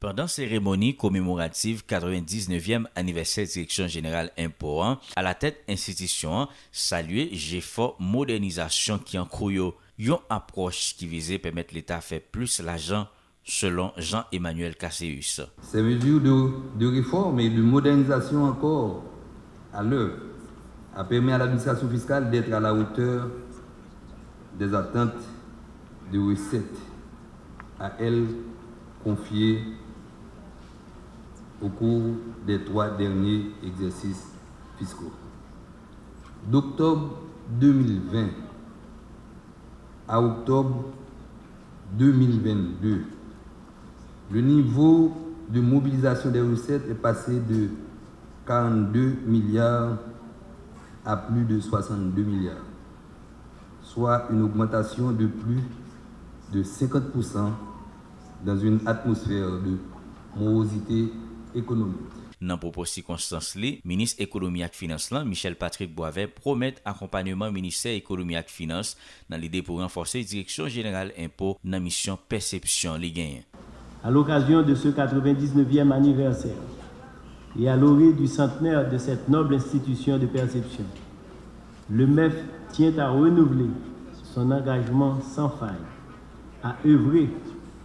Pendant cérémonie commémorative 99e anniversaire Direction Générale Impôt, à la tête institution, saluer GFO modernisation qui en couille une approche qui visait permettre l'État faire plus l'argent selon Jean-Emmanuel Casséus. Ces mesures de, de réforme et de modernisation encore à l'œuvre a permis à l'administration fiscale d'être à la hauteur des attentes de recettes à elle confiées au cours des trois derniers exercices fiscaux. D'octobre 2020 à octobre 2022, le niveau de mobilisation des recettes est passé de 42 milliards à plus de 62 milliards, soit une augmentation de plus de 50% dans une atmosphère de morosité économique. Dans propos circonstance li, ministre économie et finance Michel Patrick Boisvet promet accompagnement ministère économie et finance dans l'idée pour renforcer direction générale impôt dans mission perception li À l'occasion de ce 99e anniversaire et à l'orée du centenaire de cette noble institution de perception, le MEF tient à renouveler son engagement sans faille à œuvrer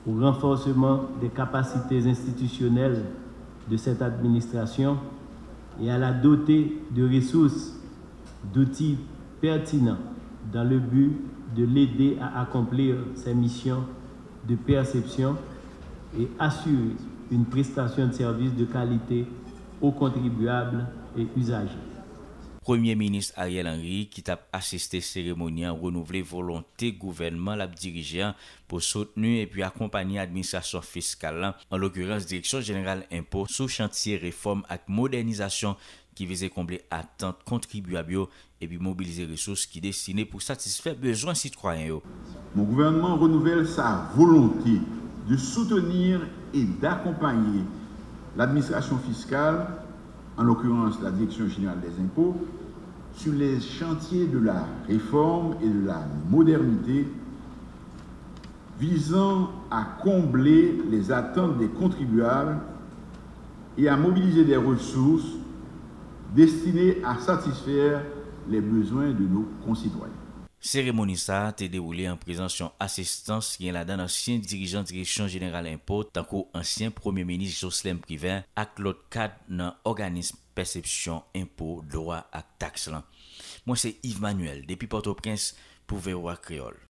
au renforcement des capacités institutionnelles de cette administration et à la doter de ressources, d'outils pertinents dans le but de l'aider à accomplir ses missions de perception et assurer une prestation de services de qualité aux contribuables et usagers. Premier Ministre Ariel Henry ki tap asiste seremonian renouvle volonté gouvernement lap dirigeant pou soutenu epi akompany administrasyon fiskal lan, an l'okurans Direksyon General Impôt sou chantier reforme ak modernizasyon ki vize komble atente kontribuabyo epi mobilize resous ki desine pou satisfè bezwen sitwoyen yo. Mon gouvernement renouvelle sa volonté de soutenir et d'accompagner l'administration fiskale en l'occurrence la Direction générale des impôts, sur les chantiers de la réforme et de la modernité visant à combler les attentes des contribuables et à mobiliser des ressources destinées à satisfaire les besoins de nos concitoyens. Seremoni sa te deroule an prezansyon asistans gen la dan ansyen dirijan direksyon jeneral impot tanko ansyen premier menis Jocelyn Priver ak lot kad nan organisme persepsyon impot, doa ak taks lan. Mwen se Yves Manuel depi Port-au-Prince pou Verwa Creole.